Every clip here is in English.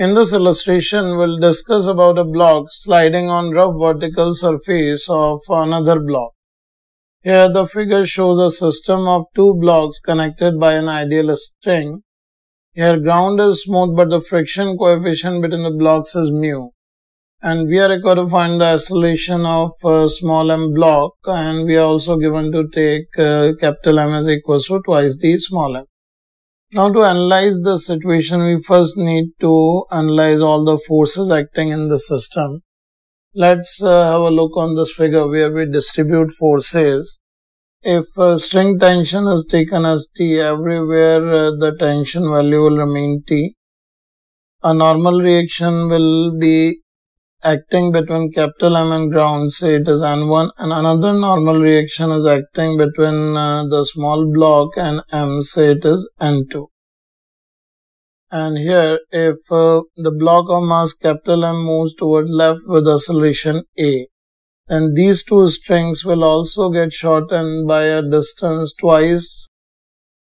In this illustration, we'll discuss about a block sliding on rough vertical surface of another block. Here the figure shows a system of two blocks connected by an ideal string. Here ground is smooth but the friction coefficient between the blocks is mu. And we are required to find the acceleration of small m block and we are also given to take uh, capital M is equals to twice the small m. Now to analyze the situation, we first need to analyze all the forces acting in the system. Let's uh, have a look on this figure where we distribute forces. If uh, string tension is taken as T, everywhere uh, the tension value will remain T. A normal reaction will be acting between capital M and ground, say it is N1, and another normal reaction is acting between uh, the small block and M, say it is N2. And here, if uh, the block of mass capital M moves toward left with acceleration A, then these two strings will also get shortened by a distance twice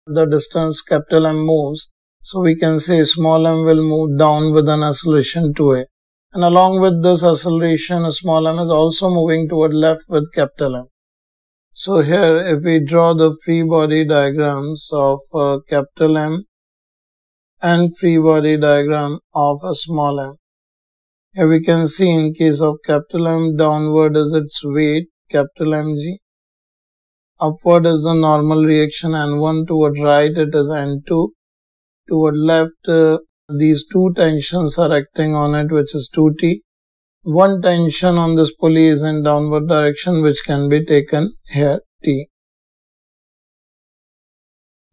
the distance capital M moves. So we can say small m will move down with an acceleration 2a. And along with this acceleration, small m is also moving toward left with capital M. So here, if we draw the free body diagrams of uh, capital M and free body diagram of a small m. Here we can see in case of capital M, downward is its weight, capital Mg. Upward is the normal reaction N1 toward right, it is N2. Toward left, uh, these two tensions are acting on it, which is 2T. One tension on this pulley is in downward direction, which can be taken here, T.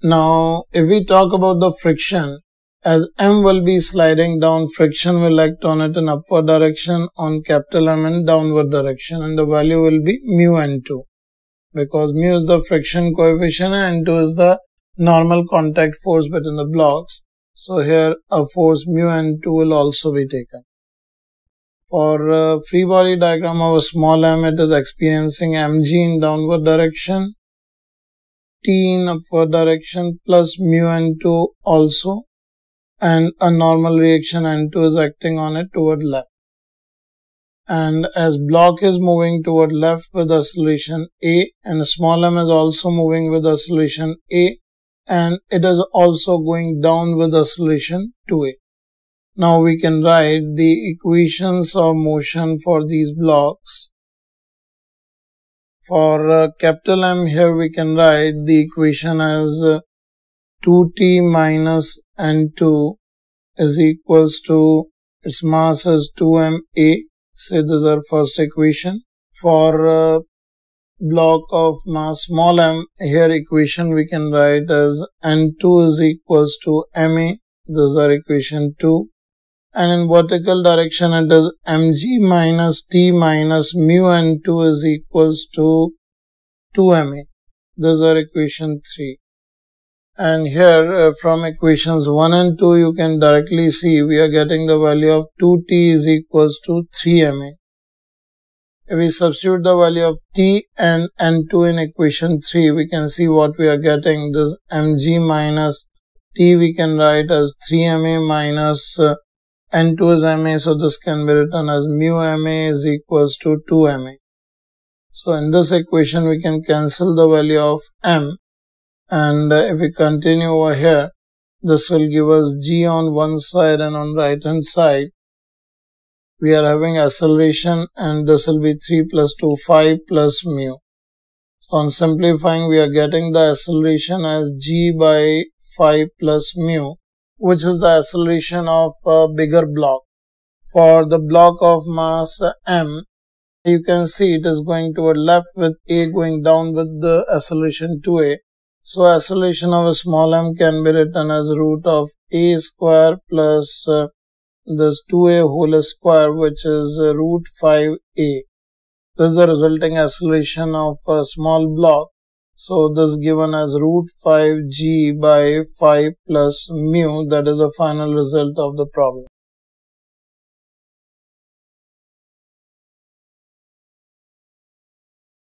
Now, if we talk about the friction, as M will be sliding down, friction will act on it in upward direction on capital M in downward direction and the value will be mu N2 because mu is the friction coefficient and N2 is the normal contact force between the blocks. So here a force mu N2 will also be taken. For a free body diagram of a small m, it is experiencing mg in downward direction, t in upward direction plus mu N2 also and a normal reaction N2 is acting on it toward left. And as block is moving toward left with acceleration A and small m is also moving with acceleration A and it is also going down with acceleration 2A. Now we can write the equations of motion for these blocks. For uh, capital M here we can write the equation as uh, 2t minus n2 is equals to its mass is 2ma. Say this is our first equation. For a block of mass small m, here equation we can write as n2 is equals to ma. This is our equation 2. And in vertical direction it is mg minus t minus mu n2 is equals to 2ma. This is our equation 3 and here uh, from equations 1 and 2 you can directly see we are getting the value of 2t is equals to 3ma. If we substitute the value of t and n2 in equation 3 we can see what we are getting this mg minus t we can write as 3ma minus uh, n2 is ma so this can be written as mu ma is equals to 2ma. So in this equation we can cancel the value of m and uh, if we continue over here this will give us g on one side and on right hand side. We are having acceleration and this will be 3 plus 2 5 plus mu. So on simplifying we are getting the acceleration as g by 5 plus mu which is the acceleration of a bigger block. For the block of mass m you can see it is going toward left with a going down with the acceleration 2a so acceleration of a small m can be written as root of a square plus uh, this 2a whole square which is uh, root 5a. This is the resulting acceleration of a small block. So this given as root 5g by 5 plus mu that is the final result of the problem.